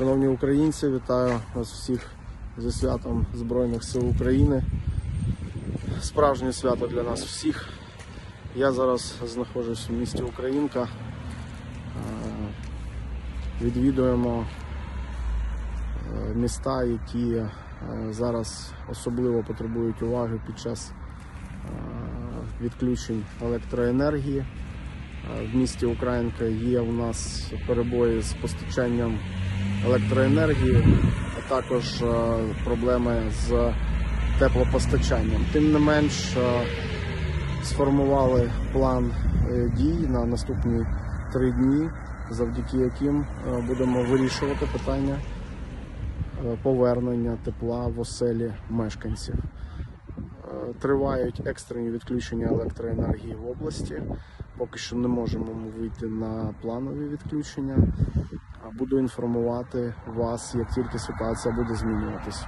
Шановні українці, вітаю вас всіх зі святом Збройних сил України. Справжнє свято для нас всіх. Я зараз знаходжусь у місті Українка. Е, Відвідуємо е, міста, які е, зараз особливо потребують уваги під час відключень електроенергії. В місті Українка є у нас перебої з постачанням електроенергії, а також е, проблеми з теплопостачанням. Тим не менш, е, сформували план е, дій на наступні три дні, завдяки яким будемо вирішувати питання повернення тепла в оселі мешканців. Тривають екстрені відключення електроенергії в області. Поки що не можемо вийти на планові відключення. Буду інформувати вас, як тільки ситуація буде змінюватись.